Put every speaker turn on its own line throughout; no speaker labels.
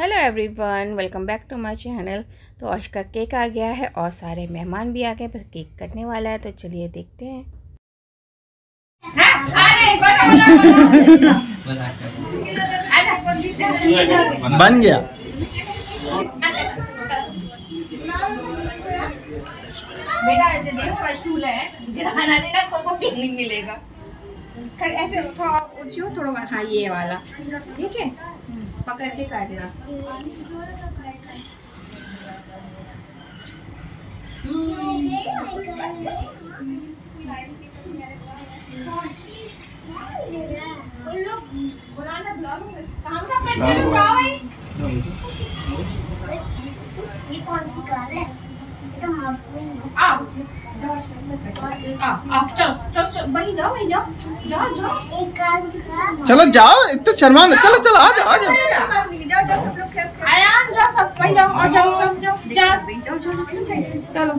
Hello everyone welcome back to my channel तो आज का केक आ गया है और सारे मेहमान भी आ गए बस केक कटने वाला है तो चलिए देखते हैं।
बन गया।
बेटा ऐसे देखो स्टूल है। गिराना देना को केक नहीं मिलेगा? ऐसे थोड़ा उठियो थोड़ा हाँ ये वाला। ठीक है? पकड़ के काटना
ये कौन सी कार है? तो
चलो चलो चलो वहीं जाओ जाओ जाओ जाओ
एक
जाओ इतना शर्मा चलो चलो आ जाओ आ जाओ।
आयान जाओ सब वहीं जाओ और जाओ सब जाओ जाओ चलो चलो जाओ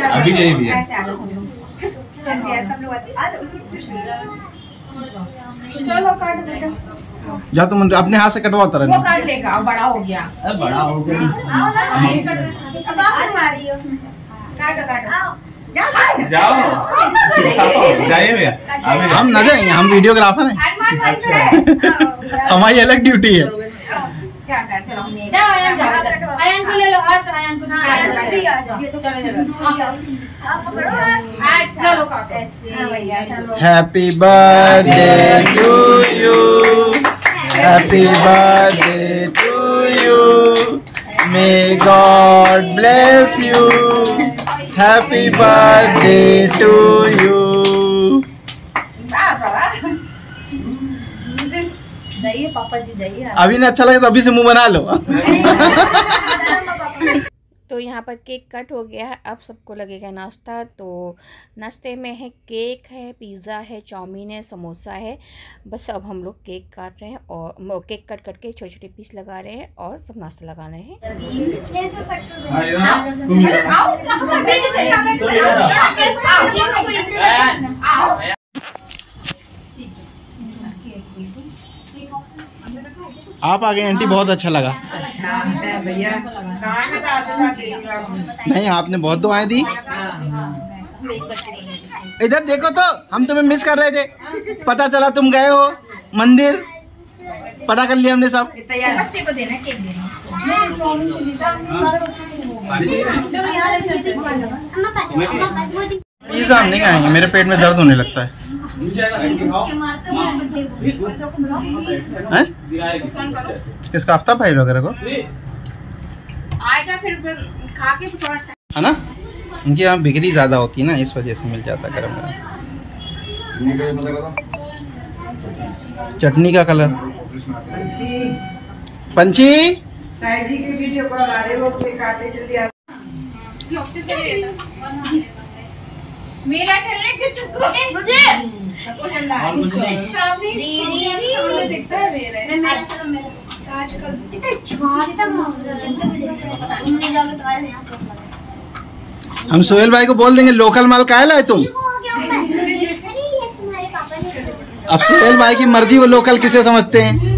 जाओ
अभी नहीं भी है।
ऐसे आ जाओ सब लोग चलो काट बेटा
जा तुम अपने हाथ से कटवाओ
वो
तरह
काट लेगा बड़ा हो गया।
अरे बड़ा हो गया।
अब आप हमारी हो। काटो काटो।
जाओ। जाओ। जाइए भैया।
हम न जाएँगे हम वीडियोग्राफर हैं।
अच्छा।
हमारी अलग ड्यूटी है।
क्या कर चलो आयन जाओ इधर। आयन को ले लो। हर्ष आयन को
आयन
चलो चलो।
Happy birthday to you happy birthday to you may God bless you happy birthday to you
जाइए पापा जी जाइए
अभी ना अच्छा लगे तो अभी से मुँह बना लो।
तो यहाँ पर केक कट हो गया है। अब सबको लगेगा नाश्ता। तो नाश्ते में है केक है पिज़्ज़ा है चाउमीन है समोसा है। बस अब हम लोग केक काट रहे हैं और केक कट कट के छोटे छोटे पीस लगा रहे हैं और सब नाश्ता लगा रहे हैं
ये सब कट
हाँ, इधर आओ, तुम इधर आओ। तुम इधर आओ।
आप आ गए आंटी बहुत अच्छा लगा। नहीं आपने बहुत दुआएँ दी। इधर देखो तो हम तुम्हें मिस कर रहे थे। पता चला तुम गए हो मंदिर। पता कर लिया हमने सब।
हैं।
ये हम नहीं खाएँगे मेरे पेट में दर्द होने लगता है।
के हैं? को
हैं? किसका आफ्ताब भाई वगैरह को
के
है ना? उनके यहाँ बिक्री ज़्यादा होती है ना, इस वजह से मिल जाता है गरम गरम। चटनी का कलर। पंची
मेरा चले किसको? मुझे।
और कुछ नहीं।
सामने दिखता है मेरे।
मेरा चलो मेरा। आजकल। इतना छाता मार तुमने जाके तुम्हारे यहाँ
हम सोहेल भाई को बोल देंगे लोकल माल काहे लाए तुम?
वो हो गया मैं? अरे ये तुम्हारे पापा ने
अब सोहेल भाई की मर्ज़ी वो लोकल किसे समझते हैं?